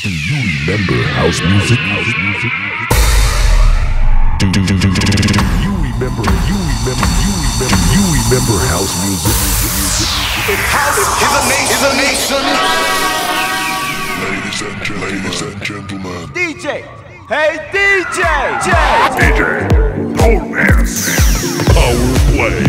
Do you remember house music? House music? Do, do, do, do, do, do, do you remember? You remember? You remember? Do you remember house music? House is a nation. Is a nation. Ladies and gentlemen, ladies and gentlemen, DJ! Hey DJ! DJ Don't Ass Power Play.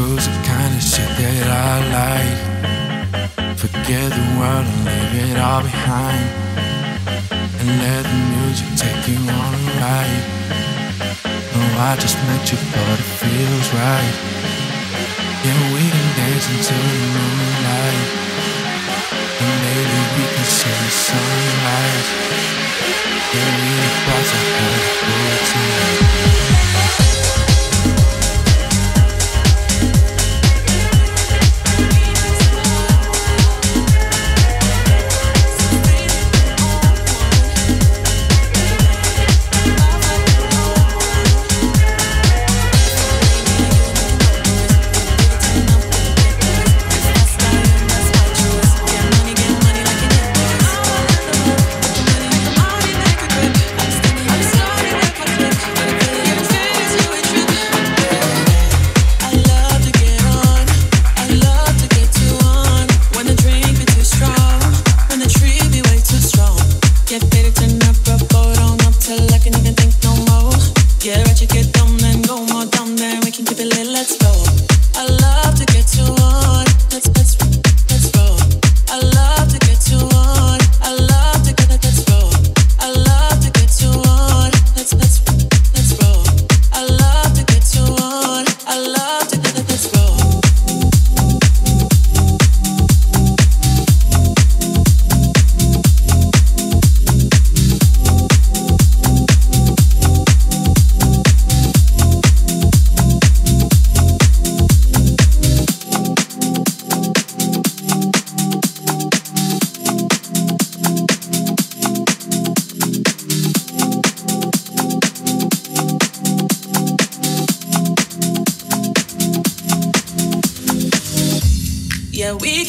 circles of kind of shit that I like. Forget the world and leave it all behind. And let the music take you on a ride. No, I just met you, but it feels right. Yeah, we can dance until the moonlight. And maybe we can see the sunrise. Yeah, we can pass our heart tonight.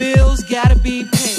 bills gotta be paid.